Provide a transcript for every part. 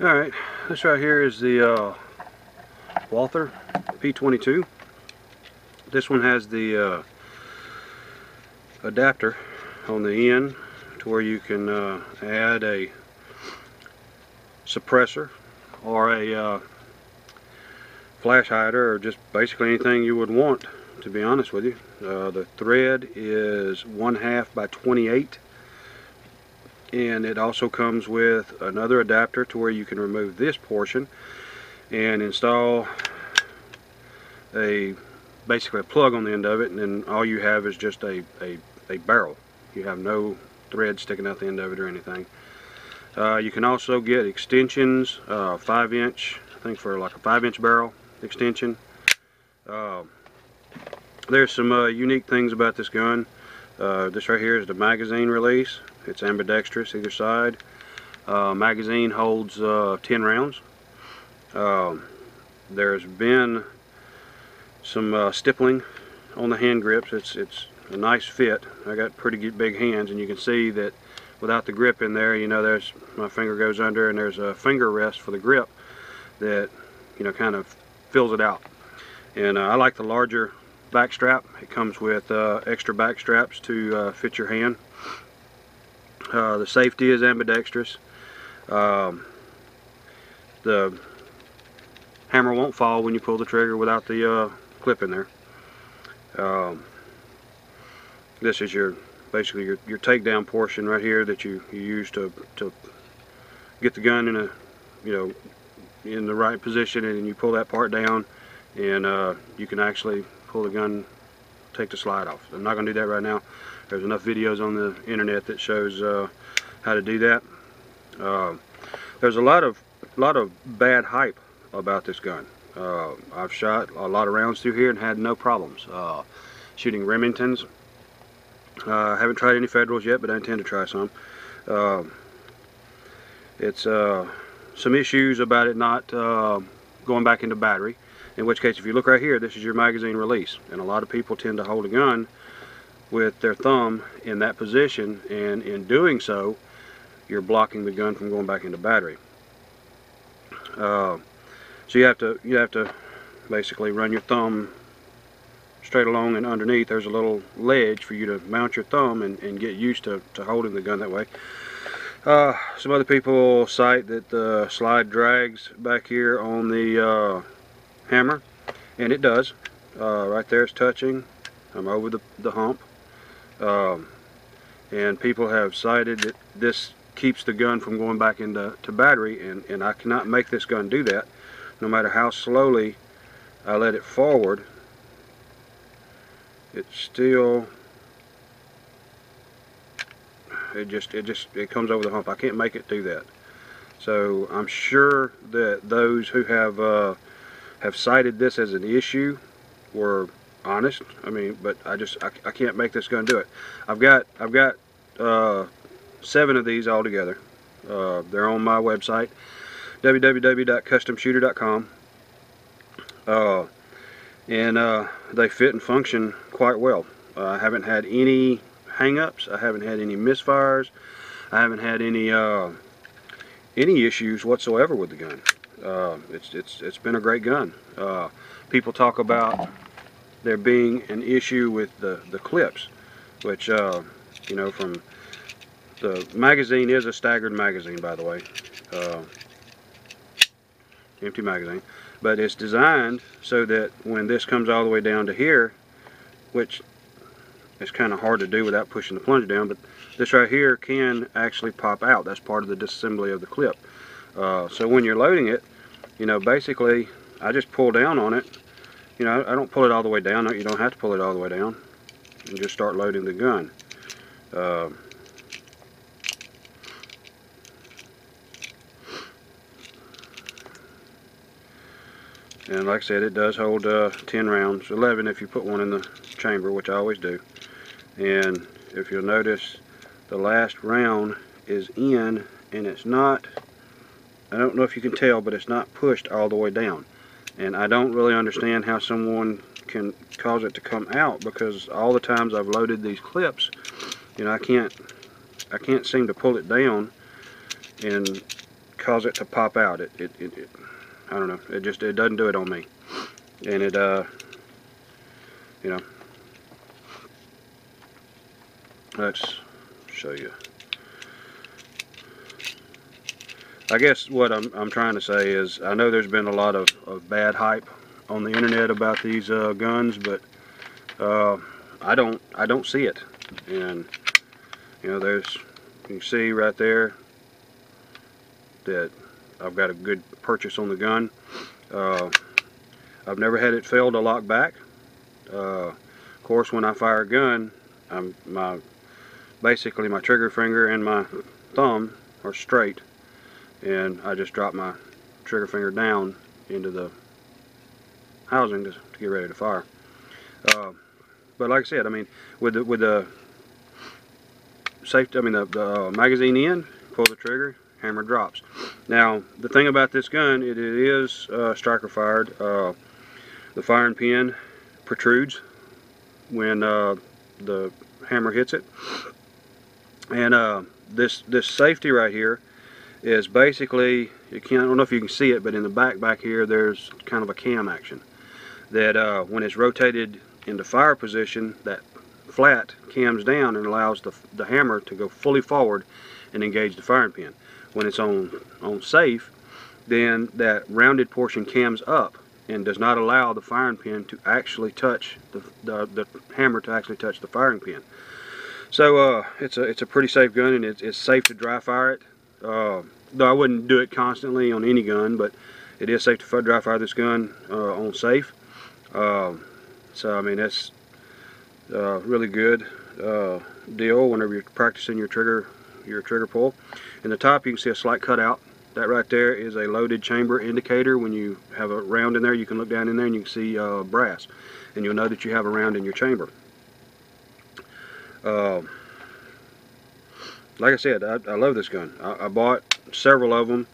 Alright, this right here is the uh, Walther P22. This one has the uh, adapter on the end to where you can uh, add a suppressor or a uh, flash hider or just basically anything you would want to be honest with you. Uh, the thread is one half by 28 and it also comes with another adapter to where you can remove this portion and install a basically a plug on the end of it. And then all you have is just a, a, a barrel. You have no thread sticking out the end of it or anything. Uh, you can also get extensions uh, 5 inch I think for like a 5 inch barrel extension. Uh, there's some uh, unique things about this gun uh, this right here is the magazine release it's ambidextrous either side. Uh, magazine holds uh, 10 rounds. Um, there's been some uh, stippling on the hand grips. It's it's a nice fit. I got pretty big hands, and you can see that without the grip in there, you know, there's my finger goes under, and there's a finger rest for the grip that you know kind of fills it out. And uh, I like the larger back strap. It comes with uh, extra back straps to uh, fit your hand. Uh, the safety is ambidextrous. Um, the hammer won't fall when you pull the trigger without the uh, clip in there. Um, this is your basically your, your takedown portion right here that you, you use to, to get the gun in a you know in the right position and you pull that part down and uh, you can actually pull the gun take the slide off. I'm not going to do that right now. There's enough videos on the internet that shows uh, how to do that. Uh, there's a lot of lot of bad hype about this gun. Uh, I've shot a lot of rounds through here and had no problems. Uh, shooting Remingtons. Uh, I haven't tried any Federals yet, but I intend to try some. Uh, it's some issues about it not going back into battery. In which case, if you look right here, this is your magazine release. And a lot of people tend to hold a gun with their thumb in that position. And in doing so, you're blocking the gun from going back into battery. Uh, so you have to you have to basically run your thumb straight along and underneath there's a little ledge for you to mount your thumb and, and get used to, to holding the gun that way. Uh, some other people cite that the slide drags back here on the uh, hammer and it does. Uh, right there it's touching. I'm over the, the hump. Um, and people have cited that this keeps the gun from going back into to battery and, and I cannot make this gun do that. No matter how slowly I let it forward it still it just it just it comes over the hump. I can't make it do that. So I'm sure that those who have uh, have cited this as an issue were honest. I mean, but I just I, I can't make this gun do it. I've got I've got uh, seven of these all together. Uh, they're on my website www.customshooter.com uh, and uh, they fit and function quite well. Uh, I haven't had any hang-ups. I haven't had any misfires. I haven't had any uh, any issues whatsoever with the gun. Uh, it's, it's, it's been a great gun. Uh, people talk about there being an issue with the, the clips, which, uh, you know, from the magazine is a staggered magazine, by the way. Uh, empty magazine. But it's designed so that when this comes all the way down to here, which is kind of hard to do without pushing the plunger down, but this right here can actually pop out. That's part of the disassembly of the clip. Uh, so when you're loading it, you know, basically, I just pull down on it. You know, I don't pull it all the way down. You don't have to pull it all the way down. And just start loading the gun. Uh, and like I said, it does hold uh, 10 rounds, 11 if you put one in the chamber, which I always do. And if you'll notice, the last round is in, and it's not I don't know if you can tell, but it's not pushed all the way down. And I don't really understand how someone can cause it to come out because all the times I've loaded these clips, you know, I can't, I can't seem to pull it down and cause it to pop out. It, it, it, it, I don't know. It just it doesn't do it on me, and it uh, you know. Let's show you. I guess what I'm, I'm trying to say is I know there's been a lot of, of bad hype on the internet about these uh, guns, but uh, I don't I don't see it. And you know, there's you can see right there that I've got a good purchase on the gun. Uh, I've never had it fail to lock back. Uh, of course, when I fire a gun, I'm my basically my trigger finger and my thumb are straight, and I just drop my trigger finger down into the housing to, to get ready to fire. Uh, but like I said, I mean, with the with the safety, I mean the, the uh, magazine in, pull the trigger, hammer drops. Now, the thing about this gun, it, it is uh, striker fired. Uh, the firing pin protrudes when uh, the hammer hits it. And uh, this this safety right here is basically, you can't, I don't know if you can see it, but in the back back here, there's kind of a cam action that uh, when it's rotated into fire position, that flat cams down and allows the, the hammer to go fully forward and engage the firing pin. When it's on, on safe, then that rounded portion cams up and does not allow the firing pin to actually touch the, the, the hammer to actually touch the firing pin. So uh, it's a it's a pretty safe gun and it's, it's safe to dry fire it. Uh, though I wouldn't do it constantly on any gun, but it is safe to dry fire this gun uh, on safe. Um, so I mean that's uh, really good uh, deal whenever you're practicing your trigger your trigger pull. In the top you can see a slight cutout. That right there is a loaded chamber indicator. When you have a round in there you can look down in there and you can see uh, brass and you'll know that you have a round in your chamber. Uh, like I said, I, I love this gun. I, I, bought several of them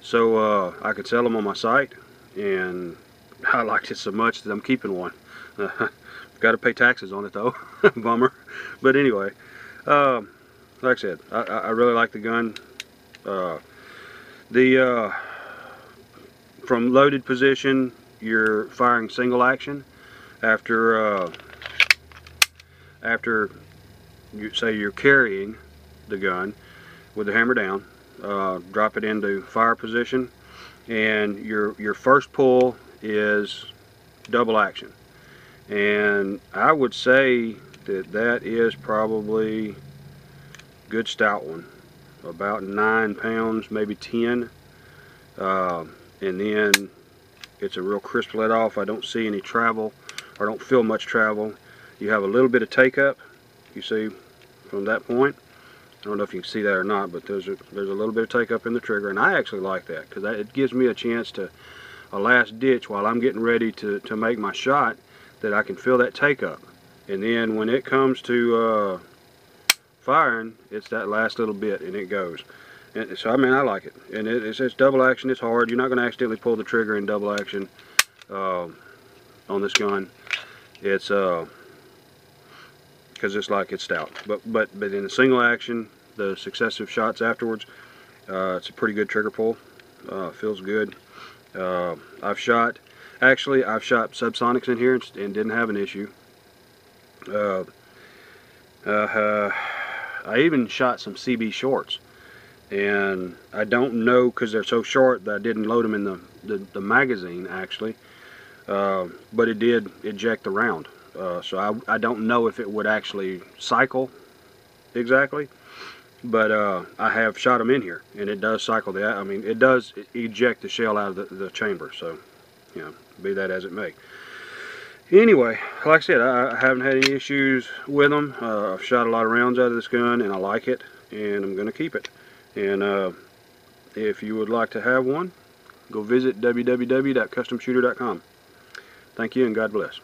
so uh, I could sell them on my site, and I liked it so much that I'm keeping one. Uh, Got to pay taxes on it though, bummer. But anyway, um, like I said, I, I, really like the gun. Uh, the uh, from loaded position, you're firing single action. After uh, after you say you're carrying the gun with the hammer down, uh, drop it into fire position, and your your first pull is double action. And I would say that that is probably good stout one, about nine pounds, maybe ten. Uh, and then it's a real crisp let off. I don't see any travel or don't feel much travel. You have a little bit of take up. You see from that point. I don't know if you can see that or not, but there's a, there's a little bit of take up in the trigger, and I actually like that because it gives me a chance to a last ditch while I'm getting ready to, to make my shot that I can feel that take up. And then when it comes to uh, firing, it's that last little bit and it goes. And so I mean I like it. And it, it's, it's double action, it's hard. You're not going to accidentally pull the trigger in double action uh, on this gun. It's uh, because it's like it's stout. But but but in a single action, the successive shots afterwards, uh, it's a pretty good trigger pull. Uh, feels good. Uh, I've shot, actually I've shot subsonics in here and, and didn't have an issue. Uh, uh, I even shot some CB shorts and I don't know because they're so short that I didn't load them in the, the, the magazine actually uh, but it did eject the round uh, so I, I don't know if it would actually cycle exactly but uh, I have shot them in here and it does cycle the I mean it does eject the shell out of the, the chamber so you know be that as it may. Anyway like I said I, I haven't had any issues with them uh, I've shot a lot of rounds out of this gun and I like it and I'm gonna keep it. And uh, if you would like to have one go visit www.customshooter.com thank you and God bless